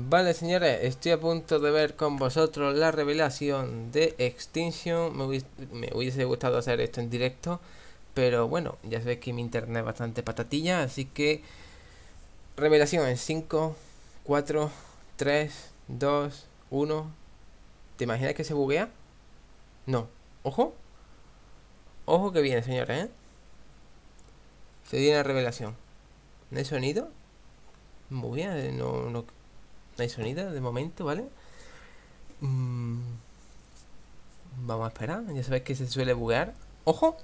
Vale, señores, estoy a punto de ver con vosotros la revelación de Extinction. Me, hubiese, gustado hacer esto en directo, pero bueno, ya sabéis que mi internet es bastante patatilla, así que revelación en 5, 4, 3, 2, 1. ¿Te imaginas que se buguea? No. Ojo. Ojo que viene, señores, ¿eh? Se viene la revelación. ¿No hay sonido? Muy bien, no no hay sonido de momento, ¿vale? Mm, vamos a esperar. Ya sabéis que se suele buguear. ¡Ojo!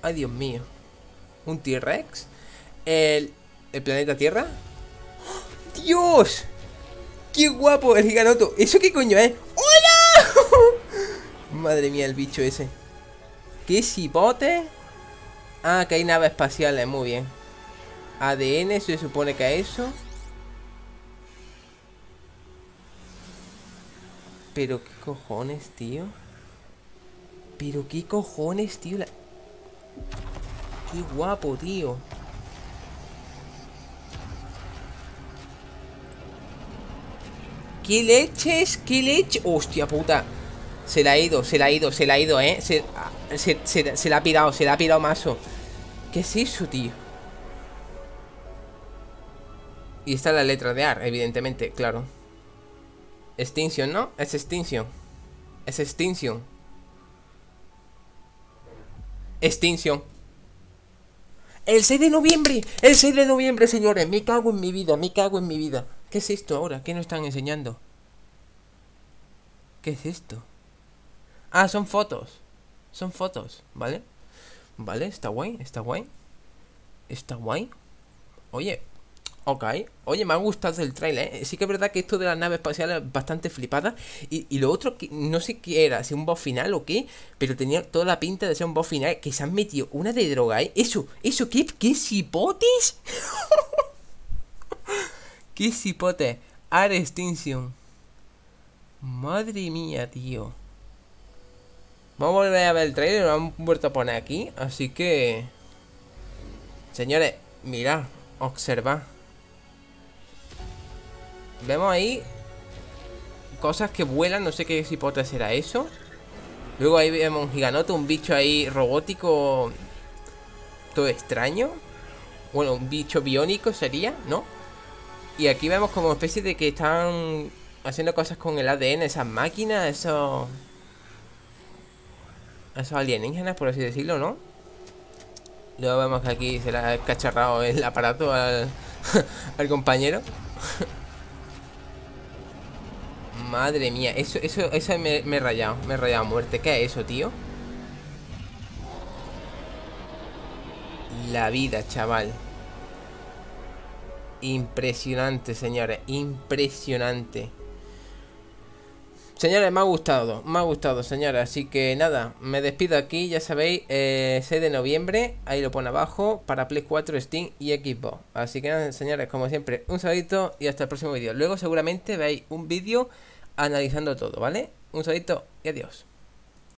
¡Ay, Dios mío! ¿Un T-Rex? ¿El, ¿El planeta Tierra? ¡Dios! ¡Qué guapo el giganoto! ¿Eso qué coño es? ¡Hola! Madre mía, el bicho ese. ¡Qué cipote! Ah, que hay naves espaciales, muy bien. ADN se supone que a eso. Pero qué cojones, tío. Pero qué cojones, tío. Qué guapo, tío. ¿Qué leches? ¿Qué leche? Hostia puta. Se la ha ido, se la ha ido, se la ha ido, ¿eh? Se, se, se, se la ha pirado, se la ha pirado mazo. ¿Qué es eso, tío? Y está la letra de AR, evidentemente, claro. Extinction, ¿no? Es Extinction. Es Extinction. Extinction. El 6 de noviembre. El 6 de noviembre, señores. Me cago en mi vida, me cago en mi vida. ¿Qué es esto ahora? ¿Qué nos están enseñando? ¿Qué es esto? Ah, son fotos. Son fotos, ¿vale? Vale, está guay, está guay. Está guay. Oye, Ok, oye, me ha gustado el trailer, ¿eh? Sí que es verdad que esto de las naves espaciales es bastante flipada. Y, lo otro, que no sé qué era, si un boss final o qué, pero tenía toda la pinta de ser un boss final. Que se han metido una de droga, ¿eh? Eso, eso, ¿qué, qué cipotes? ¿Qué cipotes? Air Extinction. Madre mía, tío. Vamos a volver a ver el trailer, lo han vuelto a poner aquí. Así que... Señores, mirad, observad. Vemos ahí cosas que vuelan, no sé qué cipote será eso. Luego ahí vemos un giganote, un bicho ahí robótico todo extraño. Bueno, un bicho biónico sería, ¿no? Y aquí vemos como especie de que están haciendo cosas con el ADN, esas máquinas, esos... Esos alienígenas, por así decirlo, ¿no? Luego vemos que aquí se le ha cacharrado el aparato al compañero. Madre mía, eso, eso, eso me, me he rayado, me he rayado a muerte. ¿Qué es eso, tío? La vida, chaval. Impresionante, señores, impresionante. Señores, me ha gustado, me ha gustado, señores. Así que nada, me despido aquí, ya sabéis, eh, 6 de noviembre, ahí lo pone abajo, para Play 4, Steam y Xbox. Así que nada, señores, como siempre, un saludito y hasta el próximo vídeo. Luego seguramente veis un vídeo analizando todo, ¿vale? Un saludito y adiós.